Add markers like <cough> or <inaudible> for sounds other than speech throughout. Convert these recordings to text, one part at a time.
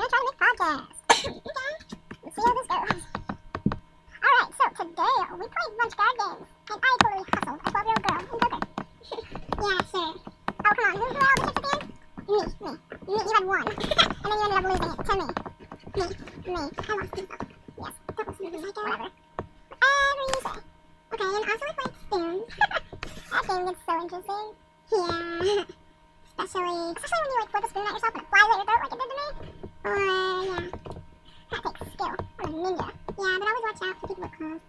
to try to make podcasts. <coughs> okay. Let's see how this goes. Alright, so today we played of card games. And I totally hustled a 12 year old girl in poker. yeah, sure. Oh, come on. Who, who all the chips at the? Me, me. Me, you had one. <laughs> and then you ended up losing it to me. Me, me. I lost two. Yes. That was like whatever. Whatever you say. Okay, and also we played Spoon. that game gets so interesting. Yeah. <laughs> Especially, especially when you like flip a spoon at yourself and it flies at your throat like it did to me. Or, yeah. That takes skill. I'm a ninja. Yeah, but always watch out for people with claws.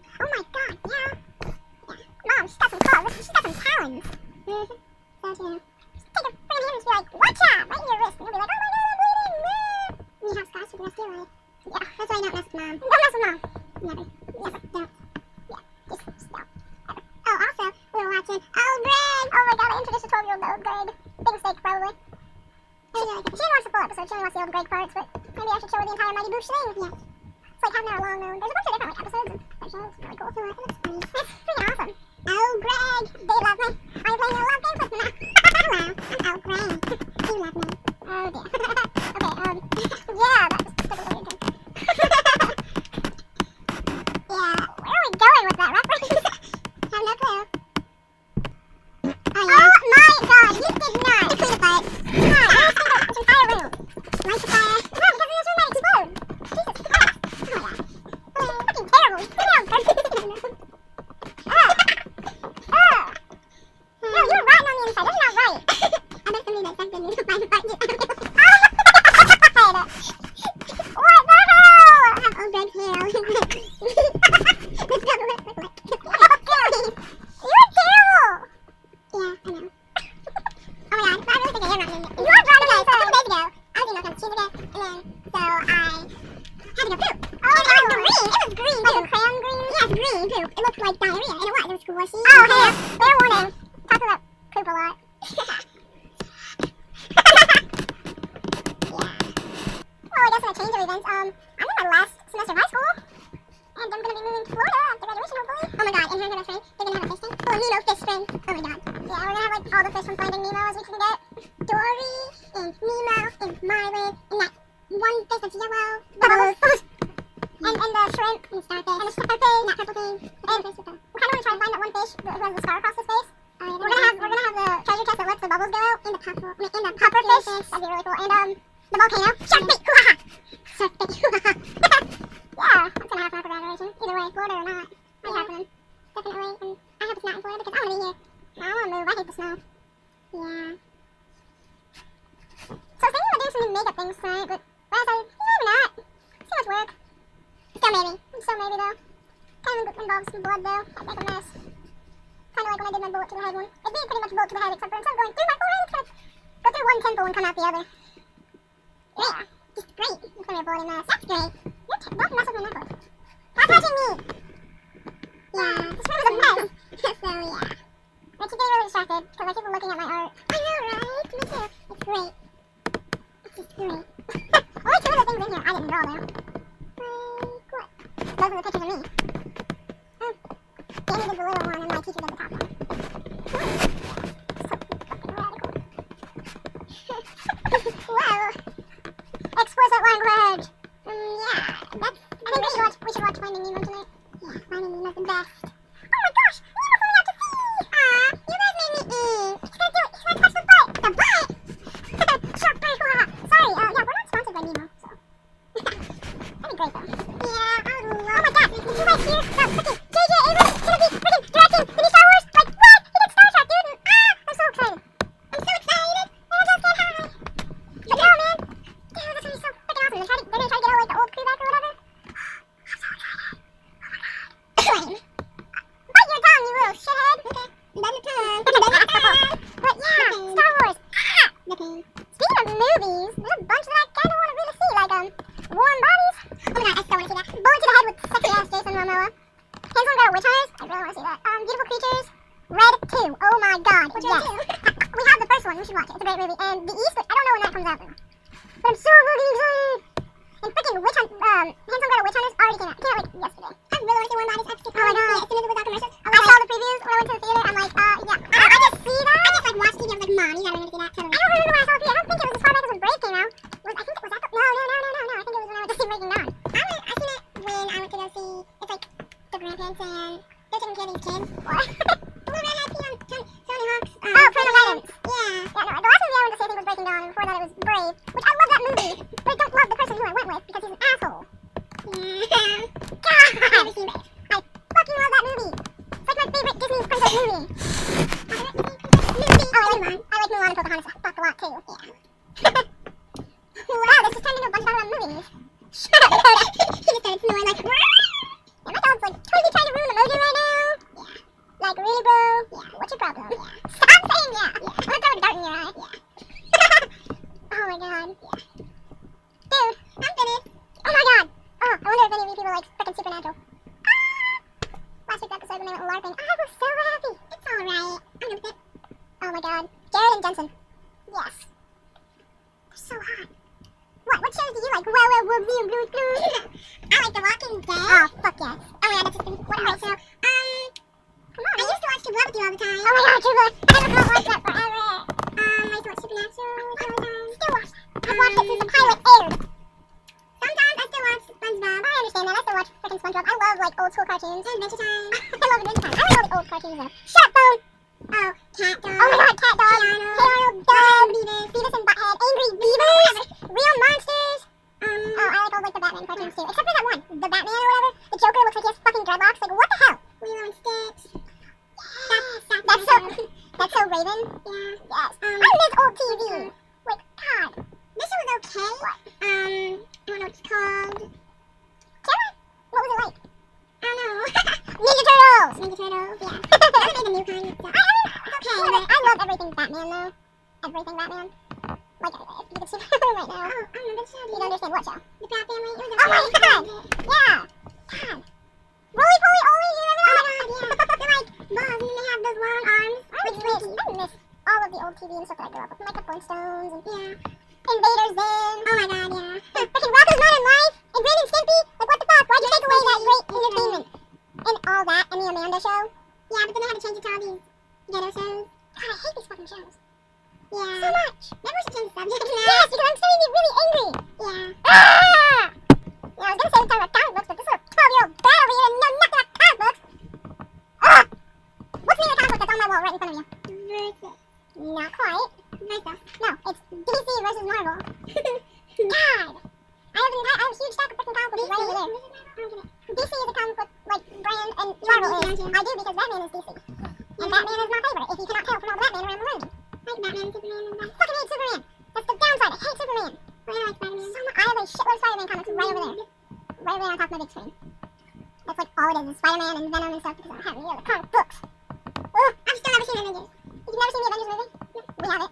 Thing. Yeah. It's like having along though. There's a change of events, um, I'm in my last semester of high school. And I'm gonna be moving to Florida after graduation, hopefully. Oh my god, and here's my best friend. They're gonna have a fish tank. Oh, Nemo fish friend. Oh my god. Yeah, we're gonna have like all the fish from Finding Nemo as we can get. Dory, and Nemo, and Marlin, and that one fish that's yellow. Bubbles. and, and the shrimp, and starfish. And the starfish, and that purple thing. And we kind of want to try and find that one fish that has the scar across his face. we're gonna have we're gonna have the treasure chest that lets the bubbles go out in the puffer, I mean, in the puffer fish. That'd be really cool. And um, the volcano. Shark bait. Hoo-ha-ha. Shark bait. Hoo-ha-ha. yeah, that's gonna happen after graduation. Either way, Florida or not, it's happening. Definitely. And I hope it's not in Florida because I wanna be here. I wanna move. I hate the snow. Yeah. So I was thinking about doing some new makeup things tonight, but I decided, maybe not. It's too much work. Still maybe. Still maybe though. Kind of involves some blood though. I'd make a mess. Kind of like when I did my bullet to the head one. It'd be pretty much bullet to the head, except for instead of going through my forehead, it's gonna go through one temple and come out the other. Yeah. Just great. It's gonna be a bloody mess. That's great. You're t- don't mess with my necklace. Stop touching me! Yeah, this room is a mess. so yeah. I keep getting really distracted because I keep looking at my art. I know, right? Me too. It's great. It's just great. Only two of the things in here I didn't draw though. Like what? Those are the pictures of me. Yeah. Oh my god, J.J. Abrams gonna be directing the new Star Wars. Like what? He did Star Trek, ah, I'm so excited. I'm so excited. And I just said hi. But no, man. So awesome. They're, gonna try to get like the old crew back or whatever. I'm so excited. Oh my god. You little shithead. Okay. But yeah, Star Wars. Ah! Speaking of movies, there's a bunch that I kind of want to really see, like um, Warm Bodies. Oh my I so want to see that. Bullet to the head with sexy ass Jason Momoa. Hansel and Gretel Witch Hunters. I really want to see that. Um, Beautiful Creatures. Red 2. Oh my god. What's yes. <laughs> We have the first one. We should watch it. It's a great movie. And The East, I don't know when that comes out. But I'm so fucking excited. And freaking Witch Hunt, um, Hansel and Gretel Witch Hunters already came out. Came out like yesterday. I really want to see Warm Bodies. Oh my god. As soon as it was out commercials, I I was saw the previews when I went to the theater. I'm like, uh, yeah. I, I just see that. I just like watched TV. I was like, Mom, you gotta see that. I don't remember when I saw it. I don't think it was as far back as when Brave came out. Was I think it was that? The, no, no, no, no, no, no. I think parents and they're taking care of these kids. What? The little redhead kid on Tony, Hawk's. Um, Oh, Parental Guidance. Yeah. Yeah, no, the last movie I went to see I think was Breaking Dawn, and before that it was Brave, which I love that movie, but I don't love the person who I went with because he's an asshole. Yeah. God! Never seen Brave. I fucking love that movie. It's like my favorite Disney princess movie. Movie. Oh, I like, I like Mulan and Pocahontas a fuck a lot too. wow, this just turned into a bunch of about movies. Shut up, Dakota. he just started snoring like. Yeah, my dog's like totally trying to ruin the mojo right now. Yeah. Like, really, bro? Yeah. What's your problem? Yeah. Stop saying yeah. Yeah. I'm gonna throw a dart in your eye. oh my god. Dude, I'm finished. oh my god. Oh, I wonder if any of you people like freaking Supernatural. Ah! Last week's episode when they went LARPing, I was so happy. It's alright. I'm gonna fit. Oh my god. Jared and Jensen. Yes. They're so hot. What? What shows do you like? Wow, wow, wow, blue, blue, blue. I like The Walking Dead. Oh, fuck yes. Oh my god, that's just what else? So, um, Come on. I used to watch True Blood with you all the time. Oh my god, True Blood. I have not watched that forever. Um, I used to watch Supernatural all the time. Still watch that. I've watched it since the pilot aired. Sometimes I still watch SpongeBob. I understand that. I still watch freaking SpongeBob. I love like old. I old. Shut phone. Oh, Cat Dog. Oh my god, Cat Dog. Hey Doug, Beavis. Beavis and Angry Real Monsters. Um, Oh, I like all like the Batman too. Except for that one, the Batman or whatever. Everything Batman though. Everything Batman. Like if you could see Superman <laughs> right now. Oh, I remember the show. You don't understand what show? The Proud Family. It was oh, oh my. God. Yeah. God. Roly Poly Oly, you remember Oh that? my god, yeah. They're like balls and they have those long arms. I miss. I miss all of the old TV and stuff that I grew up with, like the Flintstones and Yeah. Invaders Zim. Oh my god, yeah. <laughs> Freaking Rocko's Modern Life and Ren and Stimpy. Like what the fuck? Why'd you take away that great entertainment and all that and the Amanda Show? Yeah, but then they had to change it to all these ghetto shows. God, I hate these fucking shows Yeah. so much. Maybe we should change the subject now. Yes, because I'm starting to get really angry. Yeah. Ah! Yeah, I was gonna say talk about comic Batman around the room, Like Batman, Superman, and that. fucking hate Superman. That's the downside. I hate Superman. I have a shitload of Spider-Man comics right over there, right over there on top of my big screen. That's like all it is, is Spider-Man and Venom and stuff because I have any other comic books. Ugh. I've still never seen Avengers. You've never seen the Avengers movie? We have it.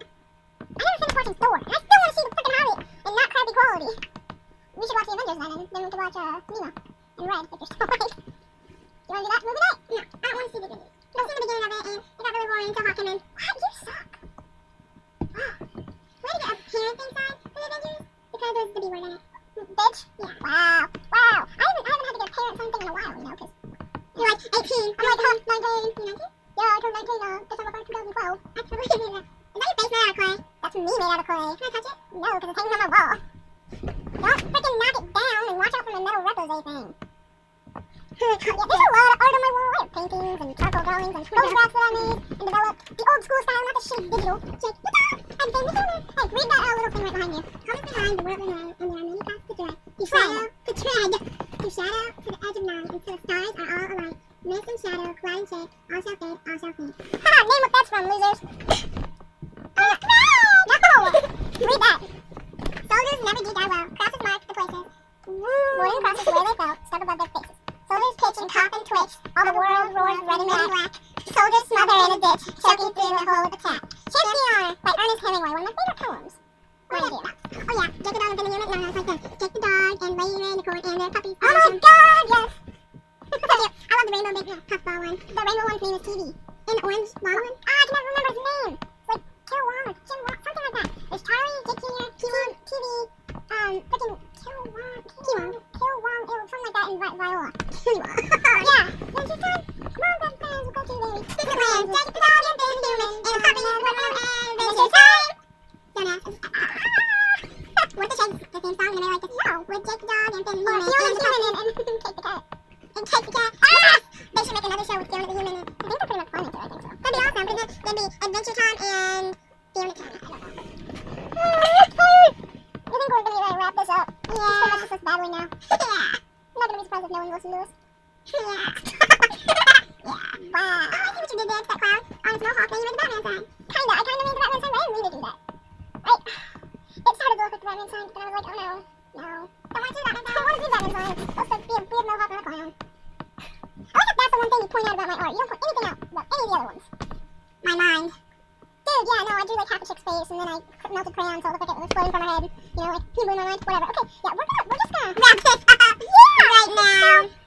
I never finished watching Thor, and I still want to see the freaking Hobbit in not crappy quality. We should watch the Avengers then, and then we can watch uh, Nemo in red if you're still like. <laughs> You want to do that movie night? No, I don't want to see the Avengers. I've seen the beginning of it, and it got really boring until Hawk came in. What? It parent inside for the Avengers? Because there's the B word in it. Bitch. Yeah. Wow. Wow. I haven't, I haven't had to get a parent something in a while, you know, because You're like 18. I'm like, huh, 19. You 19? Yeah, I turned 19 uh, December 1st, 2012. I totally did that. Is that your face made out of clay? That's me made out of clay. Can I touch it? No, because it's hanging on my wall. Don't freaking knock it down and watch out for the metal repose thing. yeah, there's a lot of art on my wall. I have paintings and charcoal drawings and photographs that I made and developed. The old school style, not the shitty digital. Shake the dog and then the corner. Hey, read that uh, little thing right behind you. Behind the of nine, and there are many paths to tread. To Tread. to tread, to shadow, to the edge of nine, until the stars are all alike. Mist and shadow, collide and shake, all shall fade, all shall fade. Haha, name what that's from, losers. Uh, <laughs> no! <laughs> read that. Soldiers never do die well. Crosses mark the places. Wooden crosses where they fell, stuck above their faces. Soldiers pitch and cough and twitch. All the world roars red and black. Soldiers smother in a ditch, choking through the hole with a cat. Shakespeare by Ernest Hemingway, one of my favorite poems. What is you. it? Oh yeah, Jake the dog and Billy Unit. No, no, it's like this. Jake the dog and Lady Rainicorn and their puppies. Oh my god, yes! <laughs> I love the rainbow big no, puffball one. The rainbow one's name is TV. And the orange long one. Ah, I can never remember his name. It's like Carol human and, <laughs> and Cake the cat. And Cake the cat. Ah! They should make another show with Fiona the Human. I think they're pretty much planning to, I think so. That'd be awesome. But then there'd be Adventure Time and Fiona Time. I don't know. Oh, I'm tired. You think we're gonna wrap this up? Yeah. So pretty much just us battling now. <laughs> yeah. I'm not gonna be surprised if no one listens to us. Yeah. <laughs> yeah. Wow. Oh, I see what you did there to that clown. On his mohawk, now you made the Batman sign. whatever. Okay, yeah, we're, gonna, we're just gonna wrap this up yeah. right now. So